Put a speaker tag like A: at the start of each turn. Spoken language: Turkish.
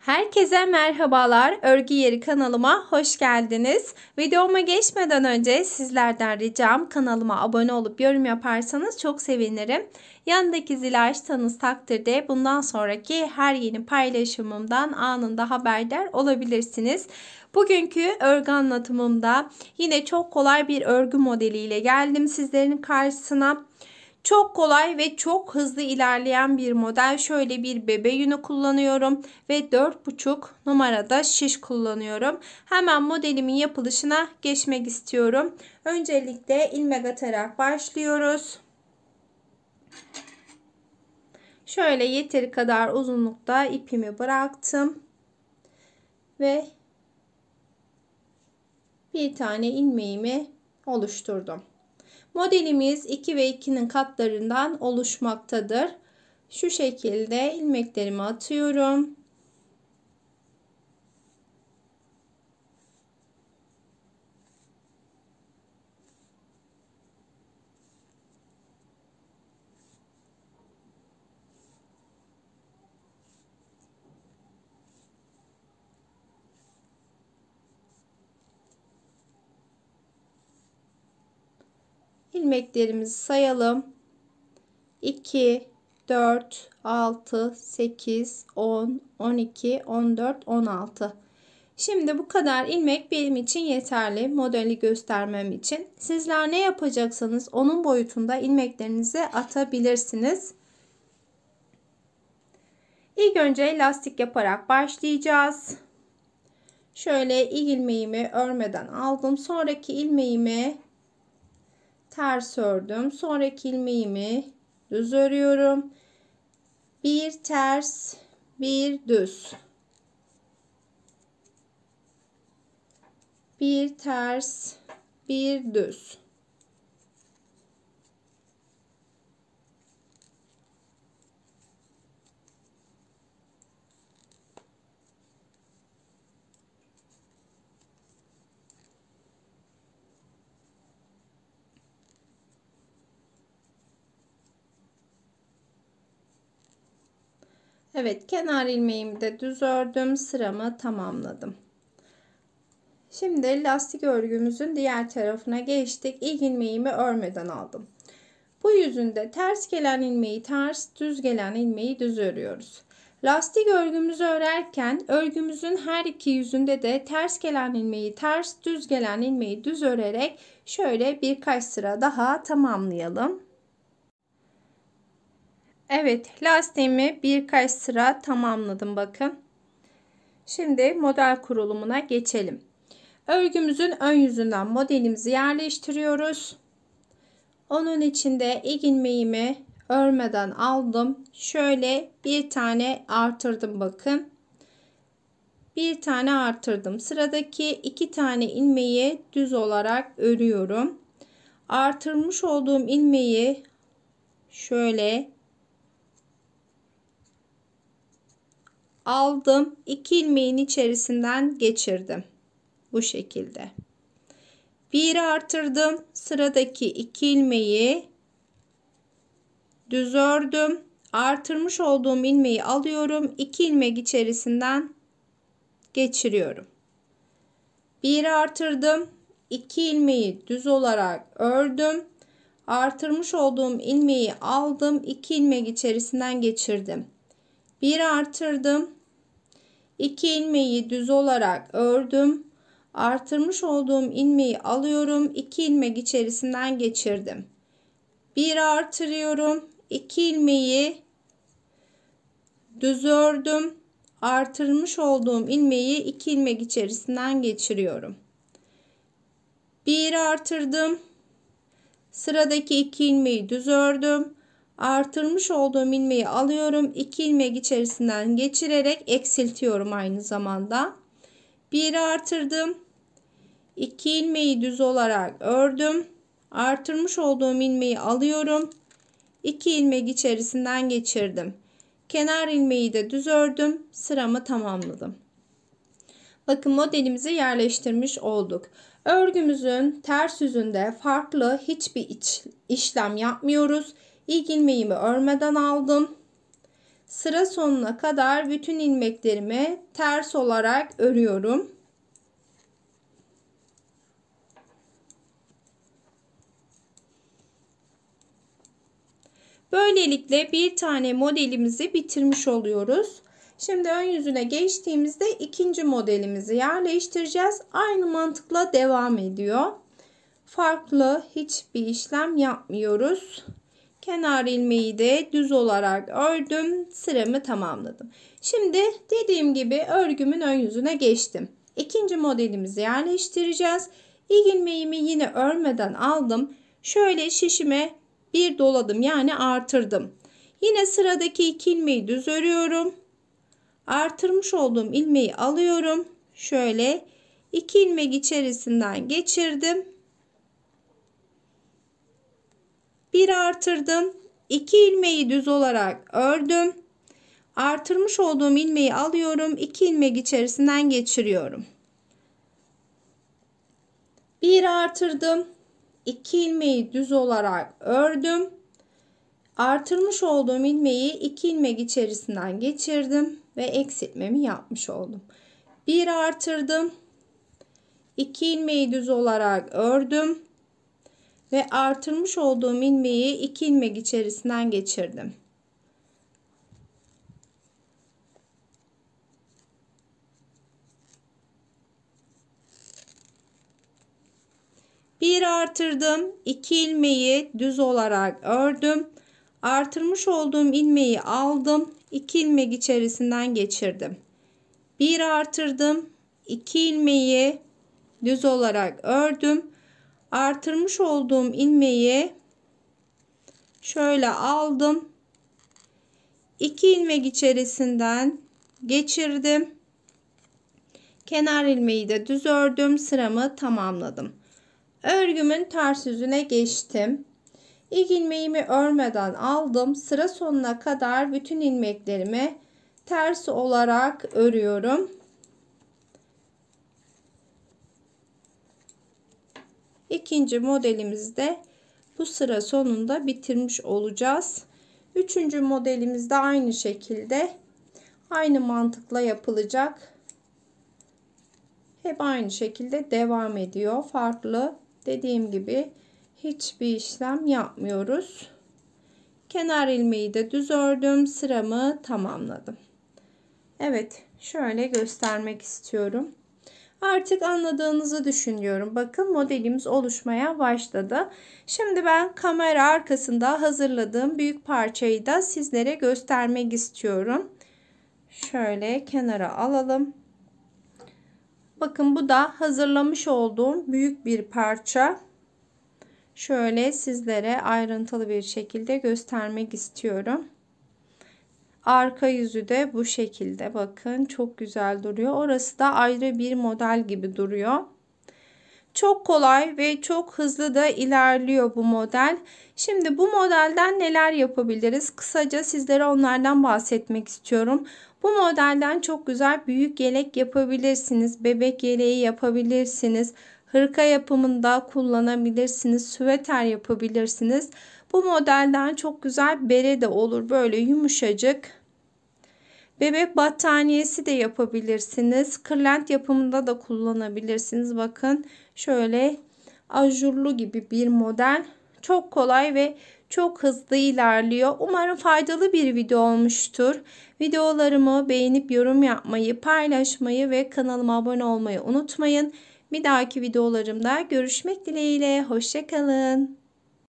A: Herkese merhabalar. Örgü Yeri kanalıma hoş geldiniz. Videoma geçmeden önce sizlerden ricam kanalıma abone olup yorum yaparsanız çok sevinirim. Yanındaki zili açtanız takdirde bundan sonraki her yeni paylaşımımdan anında haberdar olabilirsiniz. Bugünkü örgü anlatımımda yine çok kolay bir örgü modeliyle geldim sizlerin karşısına. Çok kolay ve çok hızlı ilerleyen bir model. Şöyle bir bebe yünü kullanıyorum ve 4,5 numarada şiş kullanıyorum. Hemen modelimin yapılışına geçmek istiyorum. Öncelikle ilmek atarak başlıyoruz. Şöyle yeteri kadar uzunlukta ipimi bıraktım. Ve bir tane ilmeğimi oluşturdum. Modelimiz 2 ve 2'nin katlarından oluşmaktadır. Şu şekilde ilmeklerimi atıyorum. İlmeklerimizi sayalım. 2, 4, 6, 8, 10, 12, 14, 16. Şimdi bu kadar ilmek benim için yeterli modeli göstermem için. Sizler ne yapacaksanız onun boyutunda ilmeklerinizi atabilirsiniz. İlk önce lastik yaparak başlayacağız. Şöyle ilmeğimi örmeden aldım. Sonraki ilmeğimi ters ördüm. Sonraki ilmeğimi düz örüyorum. Bir ters, bir düz. Bir ters, bir düz. Evet kenar ilmeğimi de düz ördüm. Sıramı tamamladım. Şimdi lastik örgümüzün diğer tarafına geçtik. İlk ilmeğimi örmeden aldım. Bu yüzünde ters gelen ilmeği ters, düz gelen ilmeği düz örüyoruz. Lastik örgümüzü örerken örgümüzün her iki yüzünde de ters gelen ilmeği ters, düz gelen ilmeği düz örerek şöyle birkaç sıra daha tamamlayalım. Evet lastiğimi birkaç sıra tamamladım bakın. Şimdi model kurulumuna geçelim. Örgümüzün ön yüzünden modelimizi yerleştiriyoruz. Onun içinde ilk ilmeğimi örmeden aldım. Şöyle bir tane artırdım bakın. Bir tane artırdım. Sıradaki iki tane ilmeği düz olarak örüyorum. Artırmış olduğum ilmeği şöyle aldım. 2 ilmeğin içerisinden geçirdim. Bu şekilde. Bir artırdım. Sıradaki 2 ilmeği düz ördüm. Artırmış olduğum ilmeği alıyorum. 2 ilmek içerisinden geçiriyorum. Bir artırdım. 2 ilmeği düz olarak ördüm. Artırmış olduğum ilmeği aldım. 2 ilmek içerisinden geçirdim. Bir artırdım. 2 ilmeği düz olarak ördüm. Artırmış olduğum ilmeği alıyorum. 2 ilmek içerisinden geçirdim. Bir artırıyorum. 2 ilmeği düz ördüm. Artırmış olduğum ilmeği 2 ilmek içerisinden geçiriyorum. Bir artırdım. Sıradaki 2 ilmeği düz ördüm artırmış olduğum ilmeği alıyorum. 2 ilmek içerisinden geçirerek eksiltiyorum aynı zamanda. Bir artırdım. 2 ilmeği düz olarak ördüm. Artırmış olduğum ilmeği alıyorum. 2 ilmek içerisinden geçirdim. Kenar ilmeği de düz ördüm. Sıramı tamamladım. Bakın modelimizi yerleştirmiş olduk. Örgümüzün ters yüzünde farklı hiçbir iç, işlem yapmıyoruz. İlk ilmeğimi örmeden aldım. sıra sonuna kadar bütün ilmeklerimi ters olarak örüyorum. Böylelikle bir tane modelimizi bitirmiş oluyoruz. Şimdi ön yüzüne geçtiğimizde ikinci modelimizi yerleştireceğiz. Aynı mantıkla devam ediyor. Farklı hiçbir işlem yapmıyoruz. Kenar ilmeği de düz olarak ördüm. Sıramı tamamladım. Şimdi dediğim gibi örgümün ön yüzüne geçtim. İkinci modelimizi yerleştireceğiz. İlk ilmeğimi yine örmeden aldım. Şöyle şişime bir doladım yani artırdım. Yine sıradaki iki ilmeği düz örüyorum. Artırmış olduğum ilmeği alıyorum. Şöyle iki ilmek içerisinden geçirdim. Bir artırdım. iki ilmeği düz olarak ördüm. Artırmış olduğum ilmeği alıyorum. iki ilmek içerisinden geçiriyorum. Bir artırdım. 2 ilmeği düz olarak ördüm. Artırmış olduğum ilmeği 2 ilmek içerisinden geçirdim ve eksiltmemi yapmış oldum. Bir artırdım. 2 ilmeği düz olarak ördüm ve artırmış olduğum ilmeği 2 ilmek içerisinden geçirdim. Bir artırdım. 2 ilmeği düz olarak ördüm. Artırmış olduğum ilmeği aldım. 2 ilmek içerisinden geçirdim. Bir artırdım. 2 ilmeği düz olarak ördüm. Artırmış olduğum ilmeği şöyle aldım. 2 ilmek içerisinden geçirdim. Kenar ilmeği de düz ördüm. Sıramı tamamladım. Örgümün ters yüzüne geçtim. İlk ilmeğimi örmeden aldım. Sıra sonuna kadar bütün ilmeklerimi ters olarak örüyorum. İkinci modelimizde bu sıra sonunda bitirmiş olacağız. Üçüncü modelimiz de aynı şekilde aynı mantıkla yapılacak. Hep aynı şekilde devam ediyor. Farklı dediğim gibi hiçbir işlem yapmıyoruz. Kenar ilmeği de düz ördüm. Sıramı tamamladım. Evet şöyle göstermek istiyorum. Artık anladığınızı düşünüyorum. Bakın modelimiz oluşmaya başladı. Şimdi ben kamera arkasında hazırladığım büyük parçayı da sizlere göstermek istiyorum. Şöyle kenara alalım. Bakın bu da hazırlamış olduğum büyük bir parça. Şöyle sizlere ayrıntılı bir şekilde göstermek istiyorum. Arka yüzü de bu şekilde. Bakın çok güzel duruyor. Orası da ayrı bir model gibi duruyor. Çok kolay ve çok hızlı da ilerliyor bu model. Şimdi bu modelden neler yapabiliriz? Kısaca sizlere onlardan bahsetmek istiyorum. Bu modelden çok güzel büyük yelek yapabilirsiniz. Bebek yeleği yapabilirsiniz. Hırka yapımında kullanabilirsiniz. Süveter yapabilirsiniz. Bu modelden çok güzel bere de olur. Böyle yumuşacık. Bebek battaniyesi de yapabilirsiniz. Kırlent yapımında da kullanabilirsiniz. Bakın şöyle ajurlu gibi bir model. Çok kolay ve çok hızlı ilerliyor. Umarım faydalı bir video olmuştur. Videolarımı beğenip yorum yapmayı, paylaşmayı ve kanalıma abone olmayı unutmayın. Bir dahaki videolarımda görüşmek dileğiyle. Hoşçakalın.